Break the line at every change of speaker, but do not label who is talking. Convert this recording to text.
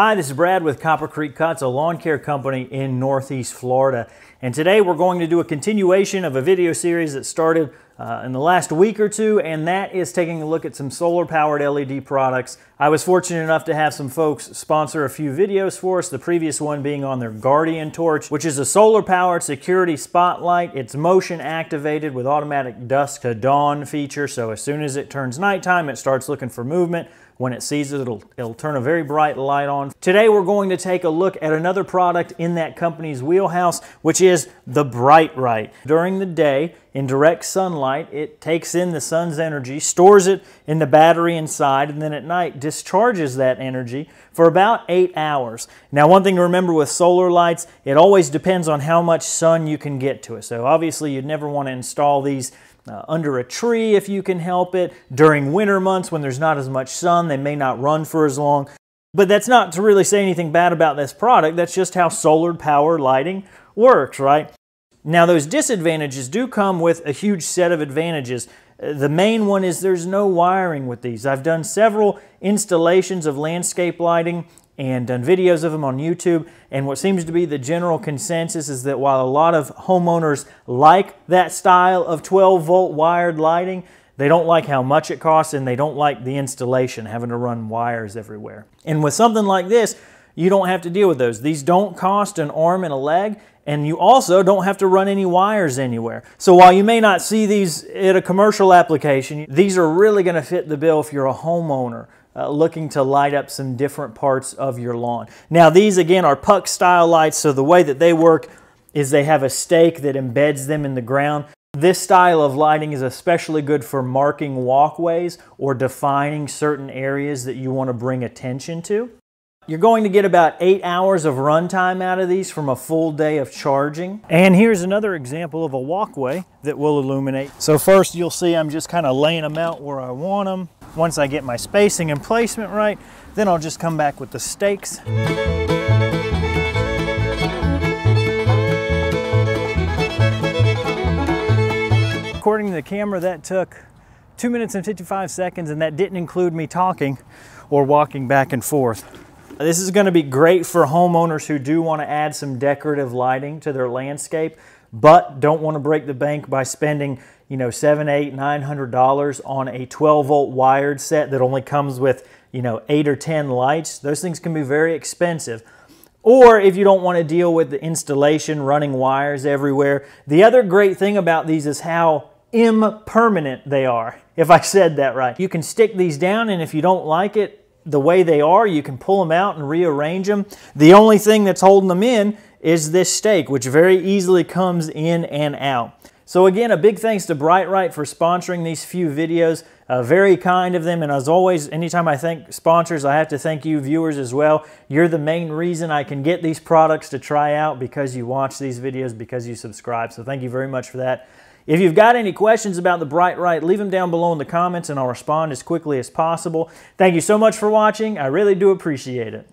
Hi, this is Brad with Copper Creek Cuts, a lawn care company in Northeast Florida. And today we're going to do a continuation of a video series that started uh, in the last week or two, and that is taking a look at some solar powered LED products. I was fortunate enough to have some folks sponsor a few videos for us, the previous one being on their Guardian Torch, which is a solar powered security spotlight. It's motion activated with automatic dusk to dawn feature, so as soon as it turns nighttime, it starts looking for movement. When it sees it, it'll, it'll turn a very bright light on. Today we're going to take a look at another product in that company's wheelhouse, which is the BrightRight. During the day, in direct sunlight, it takes in the sun's energy, stores it in the battery inside, and then at night discharges that energy for about eight hours. Now, one thing to remember with solar lights, it always depends on how much sun you can get to it. So obviously you'd never want to install these uh, under a tree if you can help it. During winter months when there's not as much sun, they may not run for as long. But that's not to really say anything bad about this product. That's just how solar power lighting works, right? Now, those disadvantages do come with a huge set of advantages. The main one is there's no wiring with these. I've done several installations of landscape lighting and done videos of them on YouTube. And what seems to be the general consensus is that while a lot of homeowners like that style of 12 volt wired lighting, they don't like how much it costs and they don't like the installation, having to run wires everywhere. And with something like this, you don't have to deal with those. These don't cost an arm and a leg, and you also don't have to run any wires anywhere. So while you may not see these at a commercial application, these are really going to fit the bill if you're a homeowner uh, looking to light up some different parts of your lawn. Now these again are puck style lights, so the way that they work is they have a stake that embeds them in the ground. This style of lighting is especially good for marking walkways or defining certain areas that you want to bring attention to. You're going to get about eight hours of runtime out of these from a full day of charging. And here's another example of a walkway that will illuminate. So first you'll see I'm just kind of laying them out where I want them. Once I get my spacing and placement right, then I'll just come back with the stakes. According to the camera, that took 2 minutes and 55 seconds, and that didn't include me talking or walking back and forth. This is gonna be great for homeowners who do wanna add some decorative lighting to their landscape, but don't wanna break the bank by spending you know, seven, eight, nine hundred dollars on a 12 volt wired set that only comes with, you know, eight or 10 lights. Those things can be very expensive. Or if you don't want to deal with the installation, running wires everywhere. The other great thing about these is how impermanent they are, if I said that right. You can stick these down and if you don't like it the way they are, you can pull them out and rearrange them. The only thing that's holding them in is this stake, which very easily comes in and out. So again, a big thanks to BrightRight for sponsoring these few videos. Uh, very kind of them, and as always, anytime I thank sponsors, I have to thank you viewers as well. You're the main reason I can get these products to try out because you watch these videos, because you subscribe. So thank you very much for that. If you've got any questions about the Bright Right, leave them down below in the comments and I'll respond as quickly as possible. Thank you so much for watching. I really do appreciate it.